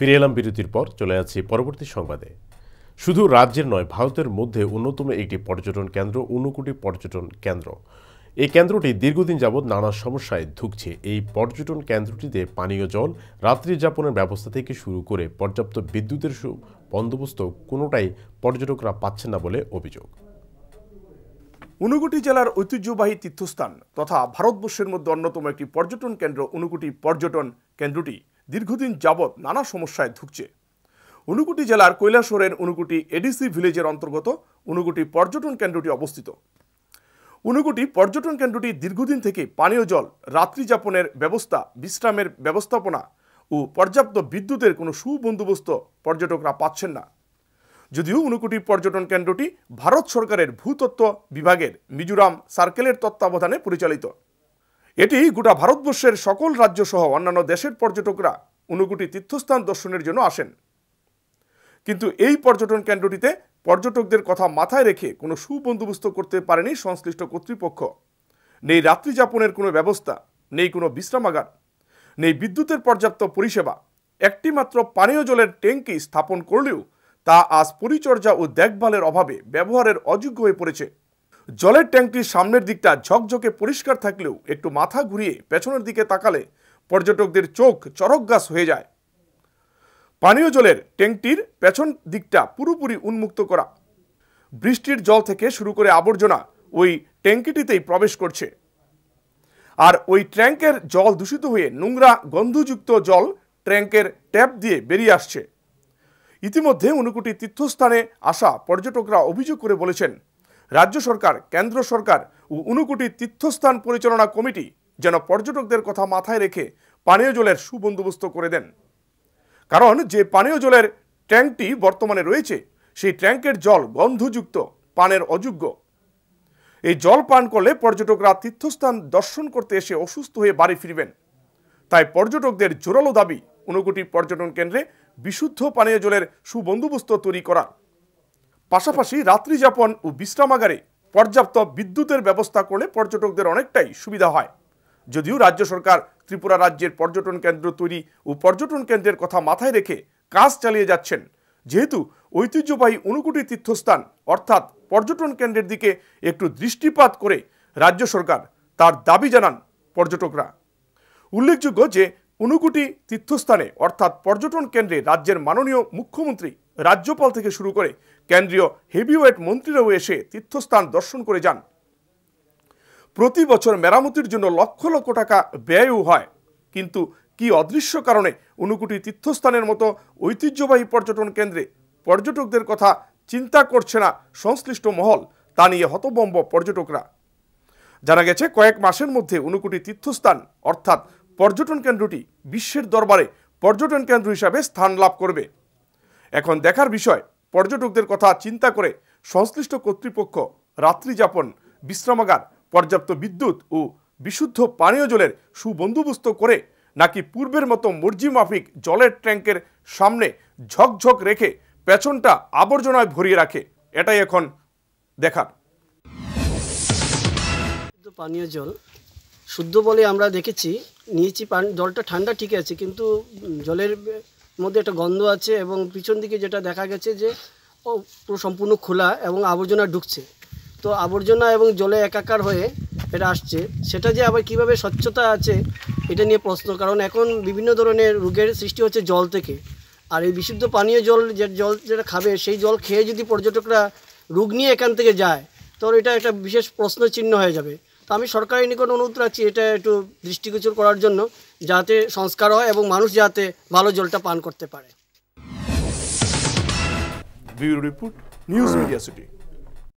ফিরে এলাম বিরতির পর, চলে যাচ্ছি পরবর্তী সংবাদে। শুধু রাজ্যের নয়, ভারতের মধ্যে অন্যতম একটি পর্যটন কেন্দ্র, ঊনকোটি পর্যটন কেন্দ্র। এই কেন্দ্রটি দীর্ঘদিন যাবৎ নানা সমস্যায় ধুকছে। এই পর্যটন কেন্দ্রটিতে পানীয় জল, রাত্রি যাপনের ব্যবস্থা থেকে শুরু করে পর্যাপ্ত বিদ্যুতের বন্দোবস্ত কোনোটাই পর্যটকরা পাচ্ছেন না বলে অভিযোগ। ঊনকোটি জেলার ঐতিহ্যবাহী তীর্থস্থান তথা ভারতবর্ষের মধ্যে অন্যতম একটি পর্যটন কেন্দ্র, ঊনকোটি পর্যটন কেন্দ্রটি দীর্ঘদিন যাবৎ নানা সমস্যায় ধুকছে ঊনকোটি জেলার কৈলাসহরের ঊনকোটি এডিসি ভিলেজের অন্তর্গত ঊনকোটি পর্যটন কেন্দ্রটি অবস্থিত। ঊনকোটি পর্যটন কেন্দ্রটি দীর্ঘদিন থেকে পানীয় জল, রাত্রি যাপনের ব্যবস্থা, বিশ্রামের ব্যবস্থাপনা ও পর্যাপ্ত বিদ্যুতের কোনো সুবন্দোবস্ত পর্যটকরা পাচ্ছেন না। যদিও ঊনকোটি পর্যটন কেন্দ্রটি ভারত সরকারের ভূতত্ত্ব বিভাগের মিজোরাম সার্কেলের তত্ত্বাবধানে পরিচালিত। এটি গোটা ভারতবর্ষের সকল রাজ্য সহ অন্যান্য দেশের পর্যটকরা ঊনকোটি তীর্থস্থান দর্শনের জন্য আসেন। কিন্তু এই পর্যটন কেন্দ্রটিতে পর্যটকদের কথা মাথায় রেখে কোনো সুবন্দোবস্ত করতে পারেনি সংশ্লিষ্ট কর্তৃপক্ষ। নেই রাত্রিযাপনের কোনো ব্যবস্থা, নেই কোনো বিশ্রামাগার, নেই বিদ্যুতের পর্যাপ্ত পরিষেবা। একটি মাত্র পানীয় জলের ট্যাঙ্কি স্থাপন করলেও তা আজ পরিচর্যা ও দেখভালের অভাবে ব্যবহারের অযোগ্য হয়ে পড়েছে। জলের ট্যাঙ্কটির সামনের দিকটা ঝকঝকে পরিষ্কার থাকলেও একটু মাথা ঘুরিয়ে পেছনের দিকে তাকালে পর্যটকদের চোখ চরক গাছ হয়ে যায়। পানীয় জলের ট্যাঙ্কটির পেছন দিকটা পুরোপুরি উন্মুক্ত করা। বৃষ্টির জল থেকে শুরু করে আবর্জনা ওই ট্যাঙ্কিটিতেই প্রবেশ করছে। আর ওই ট্যাঙ্কের জল দূষিত হয়ে নোংরা গন্ধযুক্ত জল ট্যাঙ্কের ট্যাপ দিয়ে বেরিয়ে আসছে। ইতিমধ্যে ঊনকোটি তীর্থস্থানে আসা পর্যটকরা অভিযোগ করে বলেছেন রাজ্য সরকার, কেন্দ্র সরকার ও ঊনকোটি তীর্থস্থান পরিচালনা কমিটি যেন পর্যটকদের কথা মাথায় রেখে পানীয় জলের সুবন্দোবস্ত করে দেন। কারণ যে পানীয় জলের ট্যাঙ্কটি বর্তমানে রয়েছে, সেই ট্যাঙ্কের জল গন্ধযুক্ত, পানের অযোগ্য। এই জল পান করলে পর্যটকরা তীর্থস্থান দর্শন করতে এসে অসুস্থ হয়ে বাড়ি ফিরবেন। তাই পর্যটকদের জোরালো দাবি, ঊনকোটি পর্যটন কেন্দ্রে বিশুদ্ধ পানীয় জলের সুবন্দোবস্ত তৈরি করা পাশাপাশি রাত্রি যাপন ও বিশ্রামাগারে পর্যাপ্ত বিদ্যুতের ব্যবস্থা করলে পর্যটকদের অনেকটাই সুবিধা হয়। যদিও রাজ্য সরকার ত্রিপুরা রাজ্যের পর্যটন কেন্দ্র তৈরি ও পর্যটন কেন্দ্রের কথা মাথায় রেখে কাজ চালিয়ে যাচ্ছেন। যেহেতু ঐতিহ্যবাহী ঊনকোটি তীর্থস্থান, অর্থাৎ পর্যটন কেন্দ্রের দিকে একটু দৃষ্টিপাত করে রাজ্য সরকার তার দাবি জানান পর্যটকরা। উল্লেখযোগ্য যে ঊনকোটি তীর্থস্থানে, অর্থাৎ পর্যটন কেন্দ্রে রাজ্যের মাননীয় মুখ্যমন্ত্রী রাজ্যপাল থেকে শুরু করে কেন্দ্রীয় হেভিওয়েট মন্ত্রীরাও এসে তীর্থস্থান দর্শন করে যান। প্রতি বছর মেরামতির জন্য লক্ষ লক্ষ টাকা ব্যয়ও হয়। কিন্তু কি অদৃশ্য কারণে ঊনকোটি তীর্থস্থানের মতো ঐতিহ্যবাহী পর্যটন কেন্দ্রে পর্যটকদের কথা চিন্তা করছে না সংশ্লিষ্ট মহল, তা নিয়ে হতবম্ব পর্যটকরা। জানা গেছে, কয়েক মাসের মধ্যে ঊনকোটি তীর্থস্থান, অর্থাৎ পর্যটন কেন্দ্রটি বিশ্বের দরবারে পর্যটন কেন্দ্র হিসাবে স্থান লাভ করবে। এখন দেখার বিষয় পর্যটকদের কথা চিন্তা করে সংশ্লিষ্ট কর্তৃপক্ষ রাত্রি যাপন বিশ্রামাগার, পর্যাপ্ত বিদ্যুৎ ও বিশুদ্ধ পানীয় জলের সুবন্দোবস্ত করে নাকি পূর্বের মতো মর্জি মাফিক জলের ট্যাঙ্কের সামনে ঝকঝক রেখে পেছনটা আবর্জনায় ভরিয়ে রাখে, এটাই এখন দেখার। পানীয় জল, শুদ্ধ বলে আমরা দেখেছি, নিয়েছি জলটা ঠান্ডা ঠিক আছে, কিন্তু জলের মধ্যে একটা গন্ধ আছে এবং পিছন দিকে যেটা দেখা গেছে যে, ও পুরো সম্পূর্ণ খোলা এবং আবর্জনা ঢুকছে। তো আবর্জনা এবং জলে একাকার হয়ে এটা আসছে। সেটা যে আবার কীভাবে স্বচ্ছতা আছে, এটা নিয়ে প্রশ্ন। কারণ এখন বিভিন্ন ধরনের রোগের সৃষ্টি হচ্ছে জল থেকে। আর এই বিশুদ্ধ পানীয় জল যে জল যেটা খাবে, সেই জল খেয়ে যদি পর্যটকরা রোগ নিয়ে এখান থেকে যায় তখন এটা একটা বিশেষ প্রশ্ন চিহ্ন হয়ে যাবে। তো আমি সরকারের নিকট অনুরোধ রাখছি এটা একটু দৃষ্টিগোচর করার জন্য যাতে সংস্কার হয় এবং মানুষ যাতে ভালো জলটা পান করতে পারে। Report news media city.